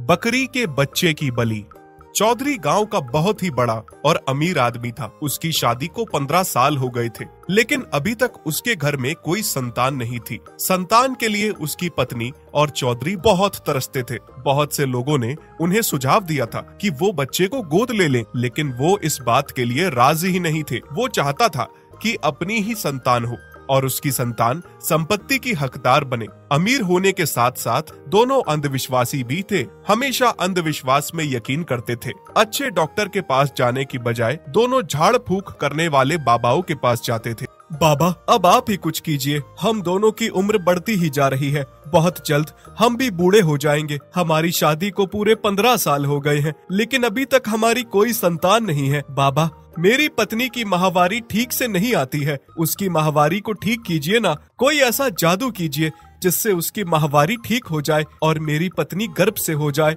बकरी के बच्चे की बलि। चौधरी गाँव का बहुत ही बड़ा और अमीर आदमी था। उसकी शादी को पंद्रह साल हो गए थे। लेकिन अभी तक उसके घर में कोई संतान नहीं थी। संतान के लिए उसकी पत्नी और चौधरी बहुत तरसते थे। बहुत से लोगों ने उन्हें सुझाव दिया था कि वो बच्चे को गोद ले लें, लेकिन वो इस बात के लिए राज़ी ही नहीं थे। वो चाहता था कि अपनी ही संतान हो। और उसकी संतान संपत्ति की हकदार बने। अमीर होने के साथ साथ दोनों अंधविश्वासी भी थे। हमेशा अंधविश्वास में यकीन करते थे। अच्छे डॉक्टर के पास जाने की बजाय दोनों झाड़ फूक करने वाले बाबाओं के पास जाते थे। बाबा, अब आप ही कुछ कीजिए। हम दोनों की उम्र बढ़ती ही जा रही है। बहुत जल्द हम भी बूढ़े हो जाएँगे। हमारी शादी को पूरे पंद्रह साल हो गए हैं, लेकिन अभी तक हमारी कोई संतान नहीं है। बाबा, मेरी पत्नी की माहवारी ठीक से नहीं आती है। उसकी माहवारी को ठीक कीजिए ना। कोई ऐसा जादू कीजिए जिससे उसकी माहवारी ठीक हो जाए और मेरी पत्नी गर्भ से हो जाए।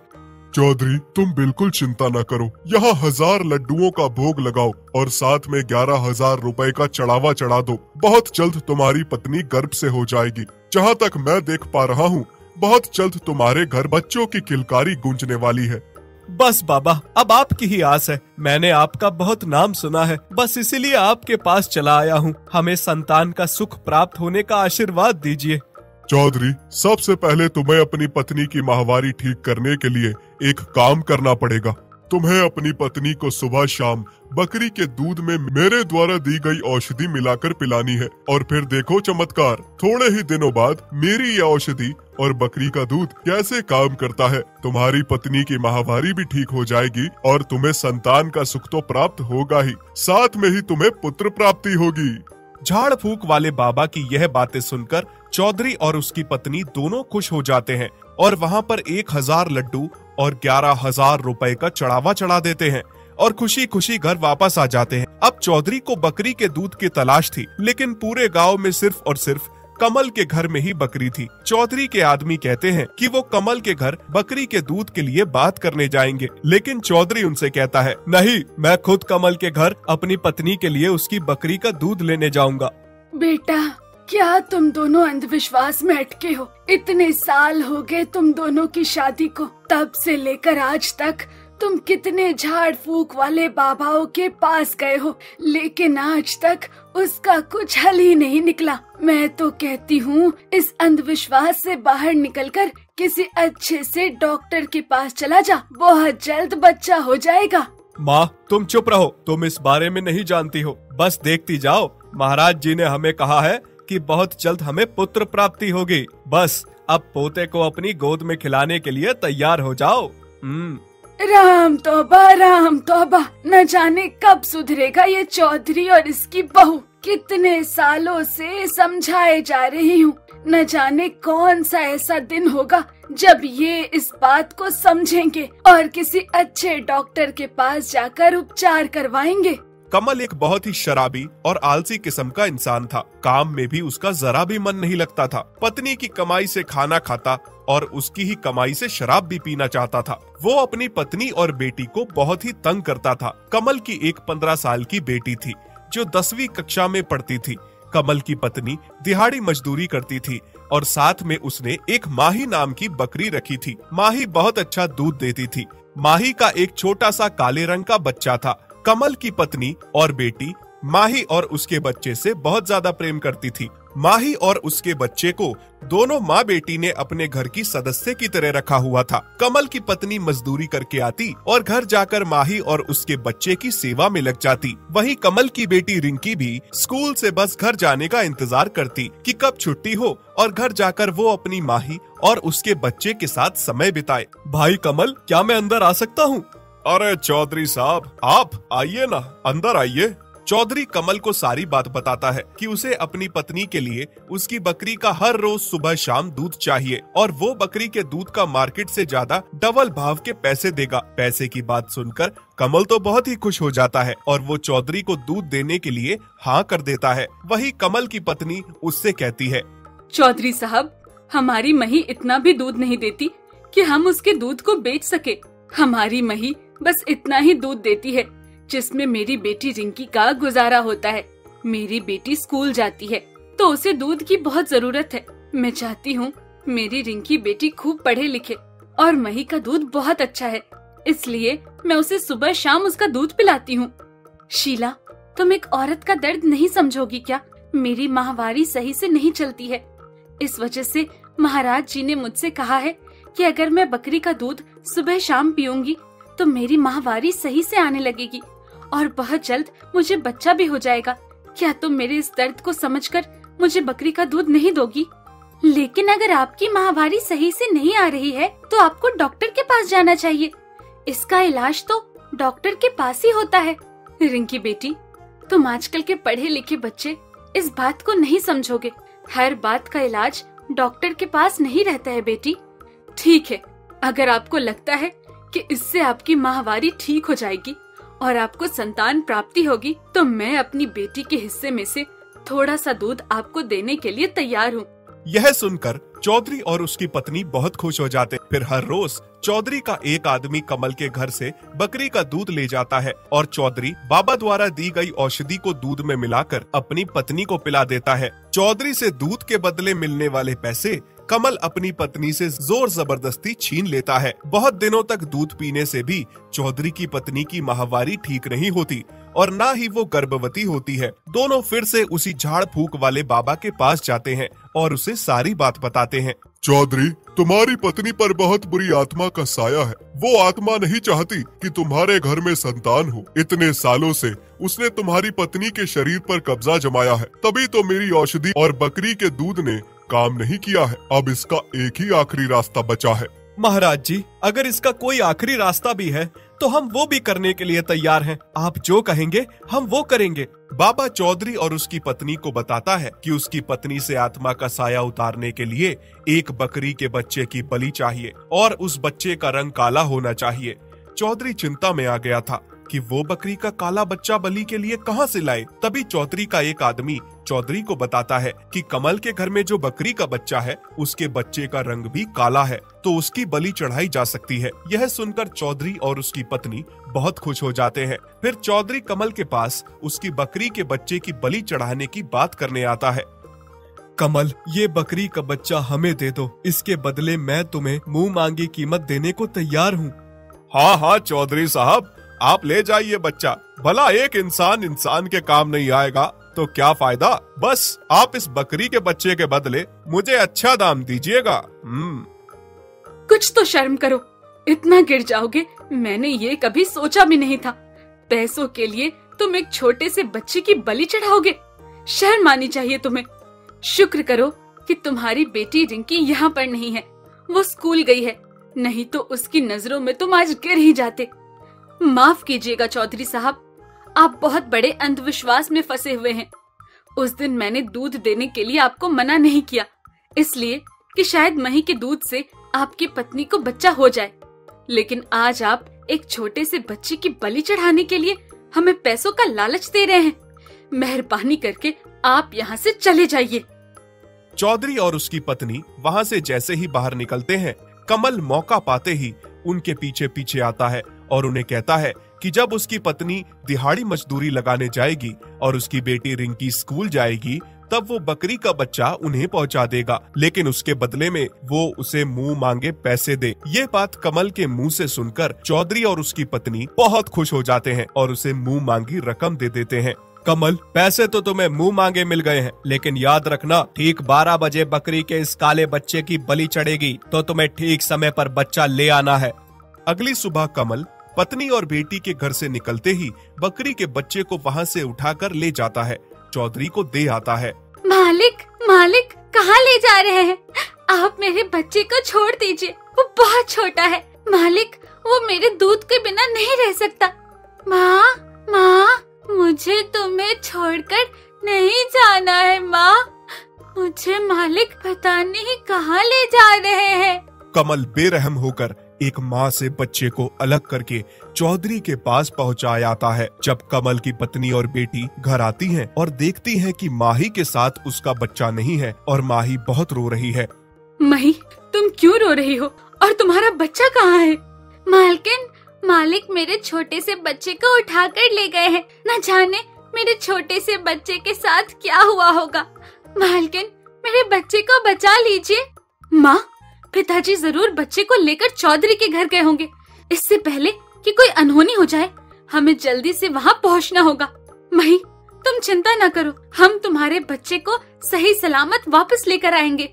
चौधरी, तुम बिल्कुल चिंता न करो। यहाँ हज़ार लड्डुओं का भोग लगाओ और साथ में ग्यारह हज़ार रूपए का चढ़ावा चढ़ा दो। बहुत जल्द तुम्हारी पत्नी गर्भ से हो जाएगी। जहाँ तक मैं देख पा रहा हूँ, बहुत जल्द तुम्हारे घर बच्चों की किलकारी गूंजने वाली है। बस बाबा, अब आपकी ही आस है। मैंने आपका बहुत नाम सुना है। बस इसीलिए आपके पास चला आया हूँ। हमें संतान का सुख प्राप्त होने का आशीर्वाद दीजिए। चौधरी, सबसे पहले तुम्हें अपनी पत्नी की माहवारी ठीक करने के लिए एक काम करना पड़ेगा। तुम्हें अपनी पत्नी को सुबह शाम बकरी के दूध में मेरे द्वारा दी गई औषधि मिलाकर पिलानी है। और फिर देखो चमत्कार, थोड़े ही दिनों बाद मेरी ये औषधि और बकरी का दूध कैसे काम करता है। तुम्हारी पत्नी की माहवारी भी ठीक हो जाएगी और तुम्हें संतान का सुख तो प्राप्त होगा ही। साथ में ही तुम्हें पुत्र प्राप्ति होगी। झाड़ फूक वाले बाबा की यह बातें सुनकर चौधरी और उसकी पत्नी दोनों खुश हो जाते हैं और वहाँ पर एक हज़ार लड्डू और ग्यारह हज़ार रूपए का चढ़ावा चढ़ा देते हैं और खुशी खुशी घर वापस आ जाते हैं। अब चौधरी को बकरी के दूध की तलाश थी, लेकिन पूरे गाँव में सिर्फ़ और सिर्फ़ कमल के घर में ही बकरी थी। चौधरी के आदमी कहते हैं कि वो कमल के घर बकरी के दूध के लिए बात करने जाएँगे, लेकिन चौधरी उनसे कहता है, नहीं, मैं खुद कमल के घर अपनी पत्नी के लिए उसकी बकरी का दूध लेने जाऊँगा। बेटा, क्या तुम दोनों अंधविश्वास में अटके हो? इतने साल हो गए तुम दोनों की शादी को। तब से लेकर आज तक तुम कितने झाड़ फूक वाले बाबाओं के पास गए हो। लेकिन आज तक उसका कुछ हल ही नहीं निकला। मैं तो कहती हूँ, इस अंधविश्वास से बाहर निकलकर किसी अच्छे से डॉक्टर के पास चला जा। बहुत जल्द बच्चा हो जाएगा। माँ, तुम चुप रहो। तुम इस बारे में नहीं जानती हो। बस देखती जाओ। महाराज जी ने हमें कहा है कि बहुत जल्द हमें पुत्र प्राप्ति होगी। बस, अब पोते को अपनी गोद में खिलाने के लिए तैयार हो जाओ। हम्म। राम तोबा राम तोबा, न जाने कब सुधरेगा ये चौधरी और इसकी बहू। कितने सालों से समझाए जा रही हूँ। न जाने कौन सा ऐसा दिन होगा जब ये इस बात को समझेंगे और किसी अच्छे डॉक्टर के पास जाकर उपचार करवाएँगे। कमल एक बहुत ही शराबी और आलसी किस्म का इंसान था। काम में भी उसका जरा भी मन नहीं लगता था। पत्नी की कमाई से खाना खाता और उसकी ही कमाई से शराब भी पीना चाहता था। वो अपनी पत्नी और बेटी को बहुत ही तंग करता था। कमल की एक पंद्रह साल की बेटी थी, जो दसवीं कक्षा में पढ़ती थी। कमल की पत्नी दिहाड़ी मजदूरी करती थी और साथ में उसने एक माही नाम की बकरी रखी थी। माही बहुत अच्छा दूध देती थी। माही का एक छोटा सा काले रंग का बच्चा था। कमल की पत्नी और बेटी, माही और उसके बच्चे से बहुत ज़्यादा प्रेम करती थी। माही और उसके बच्चे को दोनों माँ बेटी ने अपने घर की सदस्य की तरह रखा हुआ था। कमल की पत्नी मजदूरी करके आती और घर जाकर माही और उसके बच्चे की सेवा में लग जाती। वहीं कमल की बेटी रिंकी भी स्कूल से बस घर जाने का इंतज़ार करती कि कब छुट्टी हो और घर जाकर वो अपनी माही और उसके बच्चे के साथ समय बिताए। भाई कमल, क्या मैं अंदर आ सकता हूँ? अरे चौधरी साहब, आप आइए ना, अंदर आइए। चौधरी कमल को सारी बात बताता है कि उसे अपनी पत्नी के लिए उसकी बकरी का हर रोज सुबह शाम दूध चाहिए और वो बकरी के दूध का मार्केट से ज़्यादा डबल भाव के पैसे देगा। पैसे की बात सुनकर कमल तो बहुत ही खुश हो जाता है और वो चौधरी को दूध देने के लिए हाँ कर देता है। वही कमल की पत्नी उससे कहती है, चौधरी साहब, हमारी मही इतना भी दूध नहीं देती कि हम उसके दूध को बेच सके। हमारी मही बस इतना ही दूध देती है, जिसमें मेरी बेटी रिंकी का गुजारा होता है। मेरी बेटी स्कूल जाती है तो उसे दूध की बहुत ज़रूरत है। मैं चाहती हूँ मेरी रिंकी बेटी खूब पढ़े लिखे और मही का दूध बहुत अच्छा है। इसलिए मैं उसे सुबह शाम उसका दूध पिलाती हूँ। शीला, तुम एक औरत का दर्द नहीं समझोगी क्या? मेरी माहवारी सही से नहीं चलती है। इस वजह से महाराज जी ने मुझसे कहा है कि अगर मैं बकरी का दूध सुबह शाम पीऊँगी तो मेरी माहवारी सही से आने लगेगी। और बहुत जल्द मुझे बच्चा भी हो जाएगा। क्या तुम मेरे इस दर्द को समझकर मुझे बकरी का दूध नहीं दोगी? लेकिन अगर आपकी माहवारी सही से नहीं आ रही है तो आपको डॉक्टर के पास जाना चाहिए। इसका इलाज तो डॉक्टर के पास ही होता है। रिंकी बेटी, तुम आजकल के पढ़े लिखे बच्चे इस बात को नहीं समझोगे। हर बात का इलाज डॉक्टर के पास नहीं रहता है बेटी। ठीक है, अगर आपको लगता है कि इससे आपकी माहवारी ठीक हो जाएगी और आपको संतान प्राप्ति होगी तो मैं अपनी बेटी के हिस्से में से थोड़ा सा दूध आपको देने के लिए तैयार हूँ। यह सुनकर चौधरी और उसकी पत्नी बहुत खुश हो जाते फिर हर रोज चौधरी का एक आदमी कमल के घर से बकरी का दूध ले जाता है और चौधरी बाबा द्वारा दी गई औषधि को दूध में मिलाकर अपनी पत्नी को पिला देता है। चौधरी से दूध के बदले मिलने वाले पैसे कमल अपनी पत्नी से ज़ोर ज़बरदस्ती छीन लेता है। बहुत दिनों तक दूध पीने से भी चौधरी की पत्नी की माहवारी ठीक नहीं होती और न ही वो गर्भवती होती है। दोनों फिर से उसी झाड़ फूक वाले बाबा के पास जाते हैं और उसे सारी बात बताते हैं। चौधरी, तुम्हारी पत्नी पर बहुत बुरी आत्मा का साया है। वो आत्मा नहीं चाहती कि तुम्हारे घर में संतान हो। इतने सालों से उसने तुम्हारी पत्नी के शरीर पर कब्जा जमाया है। तभी तो मेरी औषधि और बकरी के दूध ने काम नहीं किया है, अब इसका एक ही आखिरी रास्ता बचा है। महाराज जी, अगर इसका कोई आखिरी रास्ता भी है तो हम वो भी करने के लिए तैयार हैं। आप जो कहेंगे, हम वो करेंगे। बाबा चौधरी और उसकी पत्नी को बताता है कि उसकी पत्नी से आत्मा का साया उतारने के लिए एक बकरी के बच्चे की बलि चाहिए और उस बच्चे का रंग काला होना चाहिए। चौधरी चिंता में आ गया था। कि वो बकरी का काला बच्चा बलि के लिए कहाँ से लाए? तभी चौधरी का एक आदमी चौधरी को बताता है कि कमल के घर में जो बकरी का बच्चा है, उसके बच्चे का रंग भी काला है तो उसकी बलि चढ़ाई जा सकती है। यह सुनकर चौधरी और उसकी पत्नी बहुत खुश हो जाते हैं। फिर चौधरी कमल के पास उसकी बकरी के बच्चे की बलि चढ़ाने की बात करने आता है। कमल, ये बकरी का बच्चा हमें दे दो। इसके बदले मैं तुम्हें मुँह मांगी कीमत देने को तैयार हूँ। हाँ हाँ चौधरी साहब। आप ले जाइए बच्चा। भला एक इंसान इंसान के काम नहीं आएगा तो क्या फ़ायदा? बस, आप इस बकरी के बच्चे के बदले मुझे अच्छा दाम दीजिएगा। हम्म। कुछ तो शर्म करो। इतना गिर जाओगे, मैंने ये कभी सोचा भी नहीं था। पैसों के लिए तुम एक छोटे से बच्चे की बलि चढ़ाओगे। शर्म आनी चाहिए तुम्हें। शुक्र करो कि तुम्हारी बेटी रिंकी यहाँ पर नहीं है। वो स्कूल गई है, नहीं तो उसकी नज़रों में तुम आज गिर ही जाते। माफ़ कीजिएगा चौधरी साहब, आप बहुत बड़े अंधविश्वास में फंसे हुए हैं। उस दिन मैंने दूध देने के लिए आपको मना नहीं किया, इसलिए कि शायद मही के दूध से आपकी पत्नी को बच्चा हो जाए। लेकिन आज आप एक छोटे से बच्चे की बलि चढ़ाने के लिए हमें पैसों का लालच दे रहे हैं। मेहरबानी करके आप यहाँ से चले जाइए। चौधरी और उसकी पत्नी वहाँ से जैसे ही बाहर निकलते हैं, कमल मौका पाते ही उनके पीछे पीछे आता है। और उन्हें कहता है कि जब उसकी पत्नी दिहाड़ी मजदूरी लगाने जाएगी और उसकी बेटी रिंकी स्कूल जाएगी, तब वो बकरी का बच्चा उन्हें पहुँचा देगा। लेकिन उसके बदले में वो उसे मुँह मांगे पैसे दे। ये बात कमल के मुँह से सुनकर चौधरी और उसकी पत्नी बहुत खुश हो जाते हैं और उसे मुँह मांगी रकम दे देते हैं। कमल, पैसे तो तुम्हें मुँह मांगे मिल गए हैं, लेकिन याद रखना, ठीक बारह बजे बकरी के इस काले बच्चे की बलि चढ़ेगी तो तुम्हें ठीक समय पर बच्चा ले आना है। अगली सुबह कमल पत्नी और बेटी के घर से निकलते ही बकरी के बच्चे को वहाँ से उठाकर ले जाता है। चौधरी को दे आता है। मालिक मालिक कहाँ ले जा रहे हैं? आप मेरे बच्चे को छोड़ दीजिए। वो बहुत छोटा है। मालिक वो मेरे दूध के बिना नहीं रह सकता। माँ माँ मुझे तुम्हें छोड़कर नहीं जाना है माँ। मुझे मालिक पता नहीं कहाँ ले जा रहे हैं। कमल बेरहम होकर एक माँ से बच्चे को अलग करके चौधरी के पास पहुँचा आता है। जब कमल की पत्नी और बेटी घर आती हैं और देखती हैं कि माही के साथ उसका बच्चा नहीं है और माही बहुत रो रही है। मही तुम क्यों रो रही हो? और तुम्हारा बच्चा कहाँ है? मालकिन मालिक मेरे छोटे से बच्चे को उठा कर ले गए हैं। न जाने मेरे छोटे से बच्चे के साथ क्या हुआ होगा। मालकिन मेरे बच्चे को बचा लीजिए। माँ पिताजी ज़रूर बच्चे को लेकर चौधरी के घर गए होंगे। इससे पहले कि कोई अनहोनी हो जाए, हमें जल्दी से वहाँ पहुँचना होगा। मही, तुम चिंता न करो, हम तुम्हारे बच्चे को सही सलामत वापस लेकर आएँगे।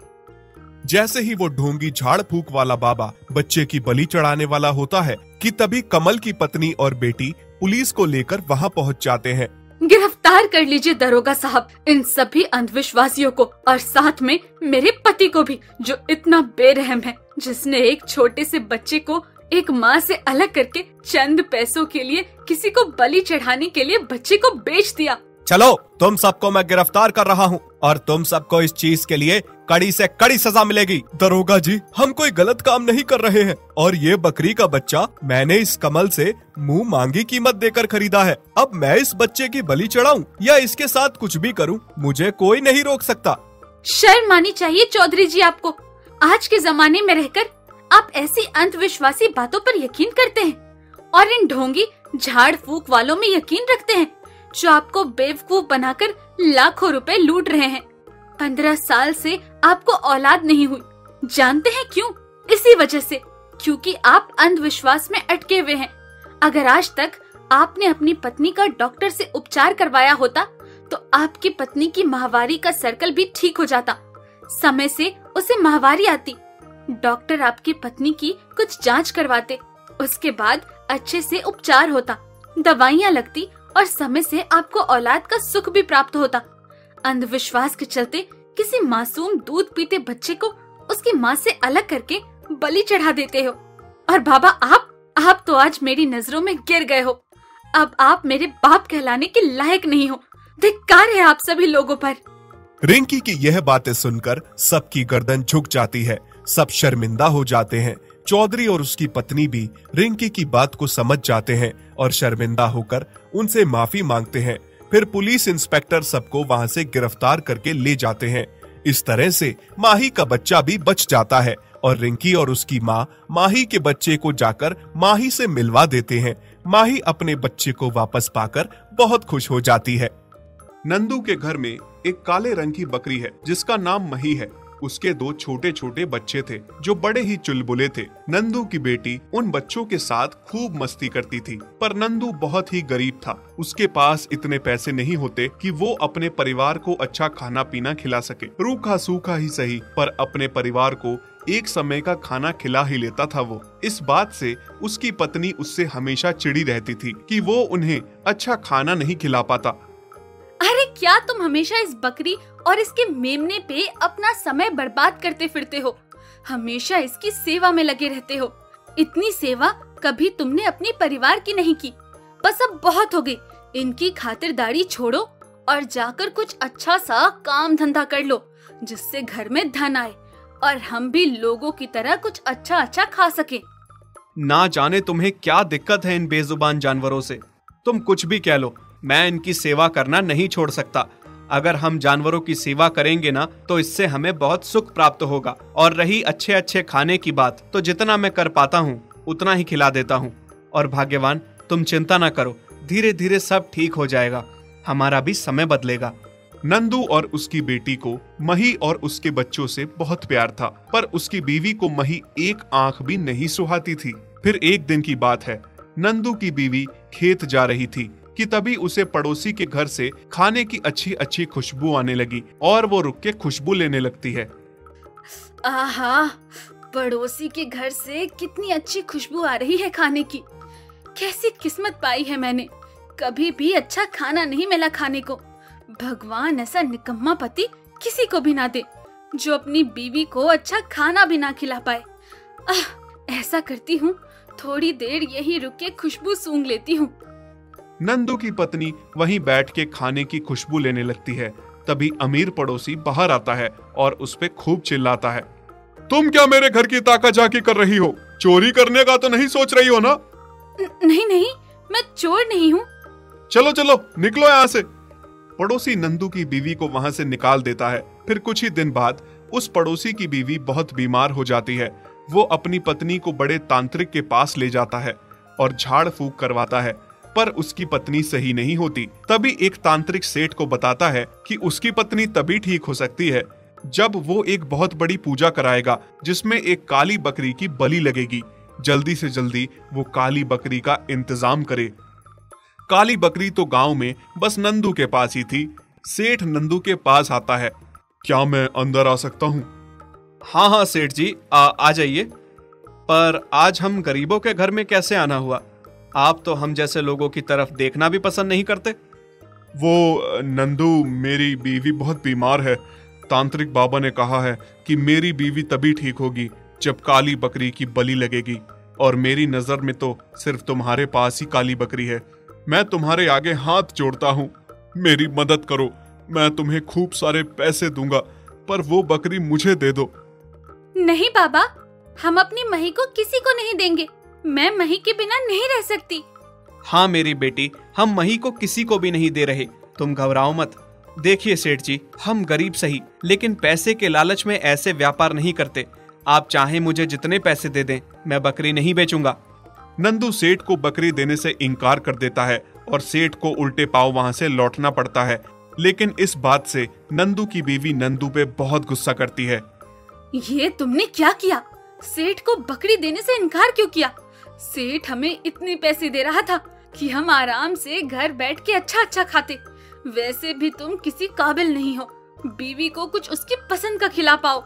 जैसे ही वो ढोंगी झाड़ फूक वाला बाबा बच्चे की बलि चढ़ाने वाला होता है, कि तभी कमल की पत्नी और बेटी पुलिस को लेकर वहाँ पहुँच जाते हैं। गिरफ़्तार कर लीजिए दरोगा साहब। इन सभी अंधविश्वासियों को और साथ में मेरे पति को भी, जो इतना बेरहम है, जिसने एक छोटे से बच्चे को एक माँ से अलग करके चंद पैसों के लिए किसी को बलि चढ़ाने के लिए बच्चे को बेच दिया। चलो, तुम सबको मैं गिरफ़्तार कर रहा हूँ, और तुम सबको इस चीज़ के लिए कड़ी से कड़ी सजा मिलेगी। दरोगा जी, हम कोई गलत काम नहीं कर रहे हैं। और ये बकरी का बच्चा मैंने इस कमल से मुँह मांगी कीमत देकर खरीदा है। अब मैं इस बच्चे की बलि चढ़ाऊं, या इसके साथ कुछ भी करूँ, मुझे कोई नहीं रोक सकता। शर्म आनी चाहिए चौधरी जी आपको। आज के जमाने में रहकर आप ऐसी अंधविश्वासी बातों पर यकीन करते हैं, और इन ढोंगी, झाड़ फूक वालों में यकीन रखते हैं। जो आपको बेवकूफ़ बनाकर लाखों रुपए लूट रहे हैं। पंद्रह साल से आपको औलाद नहीं हुई। जानते हैं क्यों? इसी वजह से, क्योंकि आप अंधविश्वास में अटके हुए हैं। अगर आज तक आपने अपनी पत्नी का डॉक्टर से उपचार करवाया होता तो आपकी पत्नी की माहवारी का सर्कल भी ठीक हो जाता। समय से उसे माहवारी आती। डॉक्टर आपकी पत्नी की कुछ जाँच करवाते। उसके बाद अच्छे से उपचार होता। दवाइयाँ लगती और समय से आपको औलाद का सुख भी प्राप्त होता। अंधविश्वास के चलते किसी मासूम दूध पीते बच्चे को उसकी माँ से अलग करके बलि चढ़ा देते हो। और बाबा, आप आप तो आज मेरी नज़रों में गिर गए हो। अब आप मेरे बाप कहलाने के लायक नहीं हो। धिक्कार है आप सभी लोगों पर। रिंकी की यह बातें सुनकर सबकी गर्दन झुक जाती है। सब शर्मिंदा हो जाते हैं। चौधरी और उसकी पत्नी भी रिंकी की बात को समझ जाते हैं और शर्मिंदा होकर उनसे माफ़ी मांगते हैं। फिर पुलिस इंस्पेक्टर सबको वहाँ से गिरफ़्तार करके ले जाते हैं। इस तरह से माही का बच्चा भी बच जाता है और रिंकी और उसकी माँ माही के बच्चे को जाकर माही से मिलवा देते हैं। माही अपने बच्चे को वापस पाकर बहुत खुश हो जाती है। नंदू के घर में एक काले रंग की बकरी है, जिसका नाम मही है। उसके दो छोटे छोटे बच्चे थे, जो बड़े ही चुलबुले थे। नंदू की बेटी उन बच्चों के साथ खूब मस्ती करती थी, पर नंदू बहुत ही गरीब था। उसके पास इतने पैसे नहीं होते कि वो अपने परिवार को अच्छा खाना पीना खिला सके। रूखा सूखा ही सही, पर अपने परिवार को एक समय का खाना खिला ही लेता था वो। इस बात से उसकी पत्नी उससे हमेशा चिड़ी रहती थी कि वो उन्हें अच्छा खाना नहीं खिला पाता। क्या तुम हमेशा इस बकरी और इसके मेमने पे अपना समय बर्बाद करते फिरते हो? हमेशा इसकी सेवा में लगे रहते हो। इतनी सेवा कभी तुमने अपने परिवार की नहीं की। बस अब बहुत हो गई। इनकी खातिरदारी छोड़ो और जाकर कुछ अच्छा सा काम धंधा कर लो, जिससे घर में धन आए और हम भी लोगों की तरह कुछ अच्छा अच्छा खा सके। ना जाने तुम्हें क्या दिक्कत है इन बेजुबान जानवरों से। तुम कुछ भी कह लो। मैं इनकी सेवा करना नहीं छोड़ सकता। अगर हम जानवरों की सेवा करेंगे ना तो इससे हमें बहुत सुख प्राप्त होगा। और रही अच्छे अच्छे खाने की बात तो जितना मैं कर पाता हूँ, उतना ही खिला देता हूँ। और भाग्यवान, तुम चिंता ना करो धीरे धीरे सब ठीक हो जाएगा। हमारा भी समय बदलेगा। नंदू और उसकी बेटी को मही और उसके बच्चों से बहुत प्यार था, पर उसकी बीवी को मही एक आँख भी नहीं सुहाती थी। फिर एक दिन की बात है, नंदू की बीवी खेत जा रही थी। कि तभी उसे पड़ोसी के घर से खाने की अच्छी अच्छी खुशबू आने लगी और वो रुक के खुशबू लेने लगती है। आहा, पड़ोसी के घर से कितनी अच्छी खुशबू आ रही है खाने की। कैसी किस्मत पाई है मैंने। कभी भी अच्छा खाना नहीं मिला खाने को। भगवान ऐसा निकम्मा पति किसी को भी ना दे, जो अपनी बीवी को अच्छा खाना भी ना खिला पाए। ऐसा करती हूँ, थोड़ी देर यही रुक के खुशबू सूंघ लेती हूँ। नंदू की पत्नी वहीं बैठ के खाने की खुशबू लेने लगती है। तभी अमीर पड़ोसी बाहर आता है और उस पे खूब चिल्लाता है। तुम क्या मेरे घर की ताका झाकी कर रही हो? चोरी करने का तो नहीं सोच रही हो ना? नहीं नहीं मैं चोर नहीं हूँ। चलो चलो निकलो यहाँ से। पड़ोसी नंदू की बीवी को वहाँ से निकाल देता है। फिर कुछ ही दिन बाद उस पड़ोसी की बीवी बहुत बीमार हो जाती है। वो अपनी पत्नी को बड़े तांत्रिक के पास ले जाता है और झाड़ फूक करवाता है। पर उसकी पत्नी सही नहीं होती। तभी एक तांत्रिक सेठ को बताता है कि उसकी पत्नी तभी ठीक हो सकती है जब वो एक बहुत बड़ी पूजा कराएगा जिसमें एक काली बकरी की बलि लगेगी। जल्दी से जल्दी वो काली बकरी का इंतज़ाम करे। काली बकरी तो गाँव में बस नंदू के पास ही थी। सेठ नंदू के पास आता है। क्या मैं अंदर आ सकता हूँ? हाँ हाँ सेठ जी आ, आ जाइए। पर आज हम गरीबों के घर में कैसे आना हुआ? आप तो हम जैसे लोगों की तरफ़ देखना भी पसंद नहीं करते। वो नंदू मेरी बीवी बहुत बीमार है। तांत्रिक बाबा ने कहा है कि मेरी बीवी तभी ठीक होगी जब काली बकरी की बलि लगेगी। और मेरी नज़र में तो सिर्फ़ तुम्हारे पास ही काली बकरी है। मैं तुम्हारे आगे हाथ जोड़ता हूँ। मेरी मदद करो। मैं तुम्हें खूब सारे पैसे दूँगा पर वो बकरी मुझे दे दो। नहीं बाबा हम अपनी मही को किसी को नहीं देंगे। मैं मही के बिना नहीं रह सकती। हाँ मेरी बेटी हम मही को किसी को भी नहीं दे रहे। तुम घबराओ मत। देखिए सेठ जी हम गरीब सही लेकिन पैसे के लालच में ऐसे व्यापार नहीं करते। आप चाहे मुझे जितने पैसे दे दें मैं बकरी नहीं बेचूँगा। नंदू सेठ को बकरी देने से इनकार कर देता है और सेठ को उल्टे पाव वहाँ से लौटना पड़ता है। लेकिन इस बात से नंदू की बीवी नंदू पे बहुत गुस्सा करती है। ये तुमने क्या किया? सेठ को बकरी देने से इनकार क्यों किया? सेठ हमें इतने पैसे दे रहा था कि हम आराम से घर बैठ के अच्छा अच्छा खाते। वैसे भी तुम किसी काबिल नहीं हो। बीवी को कुछ उसकी पसंद का खिला पाओ।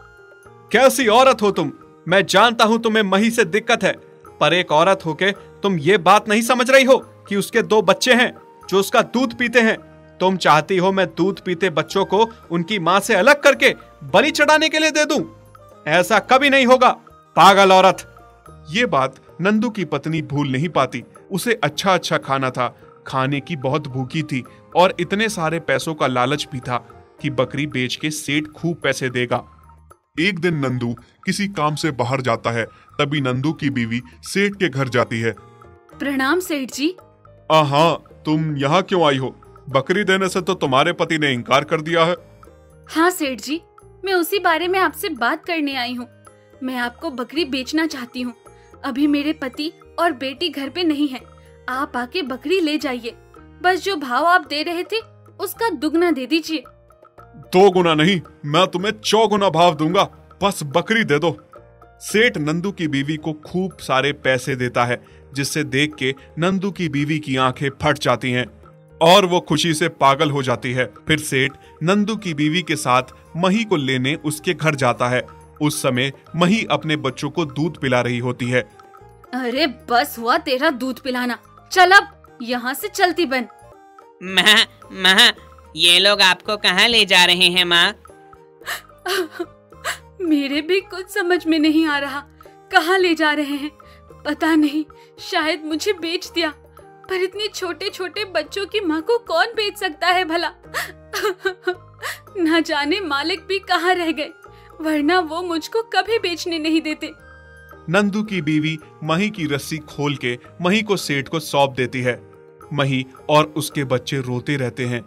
कैसी औरत हो तुम? मैं जानता हूँ तुम्हें मही से दिक्कत है, पर एक औरत होके तुम ये बात नहीं समझ रही हो कि उसके दो बच्चे हैं, जो उसका दूध पीते हैं। तुम चाहती हो मैं दूध पीते बच्चों को उनकी माँ से अलग करके बलि चढ़ाने के लिए दे दूँ? ऐसा कभी नहीं होगा, पागल औरत। ये बात नंदू की पत्नी भूल नहीं पाती। उसे अच्छा अच्छा खाना था। खाने की बहुत भूखी थी और इतने सारे पैसों का लालच भी था कि बकरी बेच के सेठ खूब पैसे देगा। एक दिन नंदू किसी काम से बाहर जाता है तभी नंदू की बीवी सेठ के घर जाती है। प्रणाम सेठ जी। हाँ तुम यहाँ क्यों आई हो? बकरी देने से तो तुम्हारे पति ने इनकार कर दिया है। हाँ सेठ जी मैं उसी बारे में आपसे बात करने आई हूँ। मैं आपको बकरी बेचना चाहती हूँ। अभी मेरे पति और बेटी घर पे नहीं है। आप आके बकरी ले जाइए। बस जो भाव आप दे रहे थे, उसका दुगना दे दीजिए। दो गुना नहीं, मैं तुम्हें चौगुना भाव दूँगा। बस बकरी दे दो। सेठ नंदू की बीवी को खूब सारे पैसे देता है, जिससे देख के नंदू की बीवी की आँखें फट जाती हैं और वो खुशी से पागल हो जाती है। फिर सेठ नंदू की बीवी के साथ मही को लेने उसके घर जाता है। उस समय मही अपने बच्चों को दूध पिला रही होती है। अरे बस हुआ तेरा दूध पिलाना। चल अब यहाँ से चलती बन। माँ माँ ये लोग आपको कहाँ ले जा रहे हैं माँ? मेरे भी कुछ समझ में नहीं आ रहा। कहाँ ले जा रहे हैं? पता नहीं शायद मुझे बेच दिया। पर इतने छोटे छोटे बच्चों की माँ को कौन बेच सकता है भला? न जाने मालिक भी कहाँ रह गए। वरना वो मुझको कभी बेचने नहीं देते। नंदू की बीवी मही की रस्सी खोल के मही को सेठ को सौंप देती है। मही और उसके बच्चे रोते रहते हैं।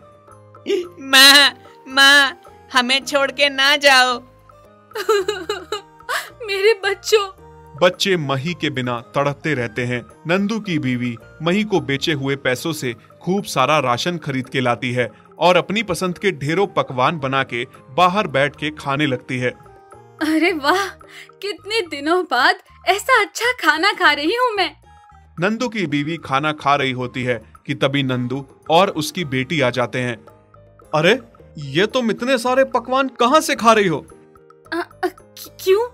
माँ माँ हमें छोड़ के ना जाओ। मेरे बच्चों। बच्चे मही के बिना तड़पते रहते हैं। नंदू की बीवी मही को बेचे हुए पैसों से खूब सारा राशन खरीद के लाती है। और अपनी पसंद के ढेरों पकवान बना के बाहर बैठ के खाने लगती है। अरे वाह कितने दिनों बाद ऐसा अच्छा खाना खा रही हूँ मैं। नंदू की बीवी खाना खा रही होती है कि तभी नंदू और उसकी बेटी आ जाते हैं। अरे ये तुम इतने सारे पकवान कहाँ से खा रही हो? आ, आ, क्यों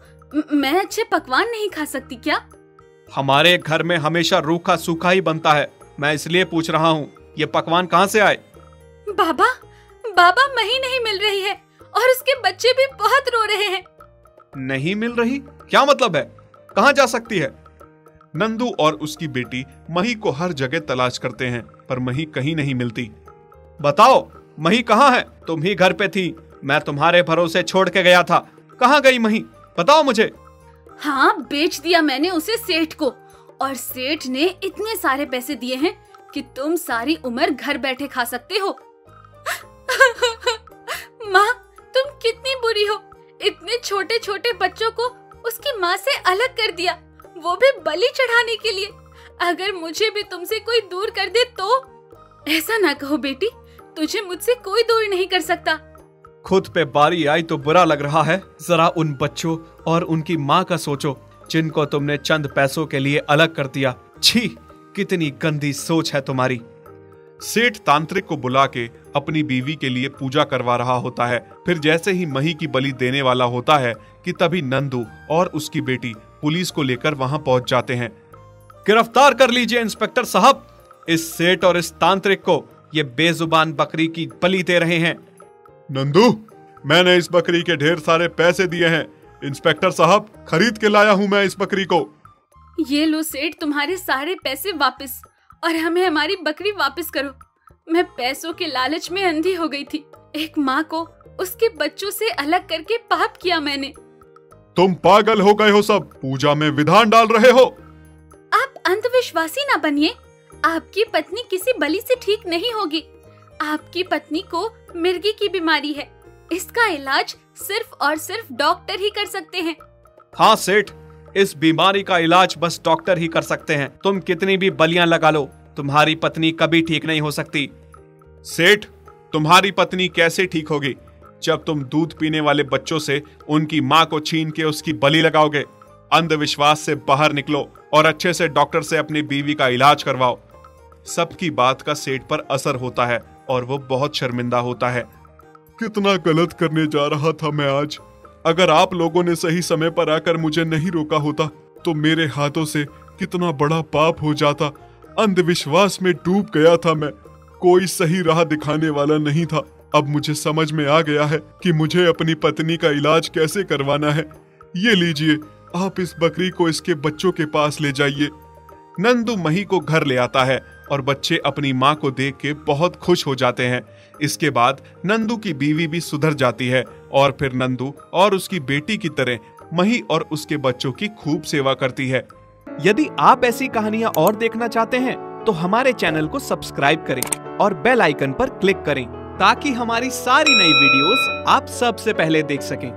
मैं अच्छे पकवान नहीं खा सकती क्या? हमारे घर में हमेशा रूखा सूखा ही बनता है। मैं इसलिए पूछ रहा हूँ ये पकवान कहाँ से आए? बाबा बाबा मही नहीं मिल रही है और उसके बच्चे भी बहुत रो रहे हैं। नहीं मिल रही? क्या मतलब है? कहाँ जा सकती है? नंदू और उसकी बेटी मही को हर जगह तलाश करते हैं पर मही कहीं नहीं मिलती। बताओ मही कहाँ है? तुम ही घर पे थी। मैं तुम्हारे भरोसे छोड़ के गया था। कहाँ गई मही? बताओ मुझे। हाँ बेच दिया मैंने उसे सेठ को। और सेठ ने इतने सारे पैसे दिए हैं कि तुम सारी उम्र घर बैठे खा सकते हो। माँ, तुम कितनी बुरी हो। इतने छोटे छोटे बच्चों को उसकी माँ से अलग कर दिया, वो भी बलि चढ़ाने के लिए। अगर मुझे भी तुमसे कोई दूर कर दे तो? ऐसा ना कहो बेटी, तुझे मुझसे कोई दूर नहीं कर सकता। खुद पे बारी आई तो बुरा लग रहा है। जरा उन बच्चों और उनकी माँ का सोचो, जिनको तुमने चंद पैसों के लिए अलग कर दिया। छी, कितनी गंदी सोच है तुम्हारी। सेठ तांत्रिक को बुला के अपनी बीवी के लिए पूजा करवा रहा होता है। फिर जैसे ही मही की बलि देने वाला होता है कि तभी नंदू और उसकी बेटी पुलिस को लेकर वहाँ पहुँच जाते हैं। गिरफ़्तार कर लीजिए इंस्पेक्टर साहब। इस सेठ और इस तांत्रिक को ये बेजुबान बकरी की बलि दे रहे हैं। नंदू मैंने इस बकरी के ढेर सारे पैसे दिए हैं। इंस्पेक्टर साहब खरीद के लाया हूँ मैं इस बकरी को। ये लो सेठ तुम्हारे सारे पैसे वापस। और हमें हमारी बकरी वापस करो। मैं पैसों के लालच में अंधी हो गई थी। एक माँ को उसके बच्चों से अलग करके पाप किया मैंने। तुम पागल हो गए हो सब। पूजा में विधान डाल रहे हो। आप अंधविश्वासी ना बनिए। आपकी पत्नी किसी बलि से ठीक नहीं होगी। आपकी पत्नी को मिर्गी की बीमारी है। इसका इलाज सिर्फ़ और सिर्फ़ डॉक्टर ही कर सकते हैं। हाँ सेठ। इस बीमारी का इलाज बस डॉक्टर ही कर सकते हैं। तुम कितनी भी बलियाँ लगा लो, तुम्हारी पत्नी कभी ठीक नहीं हो सकती। सेठ, तुम्हारी पत्नी कैसे ठीक होगी? जब तुम दूध पीने वाले बच्चों से उनकी माँ को छीन के उसकी बलि लगाओगे, अंधविश्वास से बाहर निकलो और अच्छे से डॉक्टर से अपनी बीवी का इलाज करवाओ। सबकी बात का सेठ पर असर होता है और वो बहुत शर्मिंदा होता है। कितना गलत करने जा रहा था मैं आज। अगर आप लोगों ने सही समय पर आकर मुझे नहीं रोका होता तो मेरे हाथों से कितना बड़ा पाप हो जाता। अंधविश्वास में डूब गया था मैं। कोई सही राह दिखाने वाला नहीं था। अब मुझे समझ में आ गया है कि मुझे अपनी पत्नी का इलाज कैसे करवाना है। ये लीजिए, आप इस बकरी को इसके बच्चों के पास ले जाइए। नंदू मही को घर ले आता है। और बच्चे अपनी माँ को देख के बहुत खुश हो जाते हैं। इसके बाद नंदू की बीवी भी सुधर जाती है और फिर नंदू और उसकी बेटी की तरह मही और उसके बच्चों की खूब सेवा करती है। यदि आप ऐसी कहानियाँ और देखना चाहते हैं तो हमारे चैनल को सब्सक्राइब करें और बेल आइकन पर क्लिक करें, ताकि हमारी सारी नई वीडियोस आप सबसे पहले देख सकें।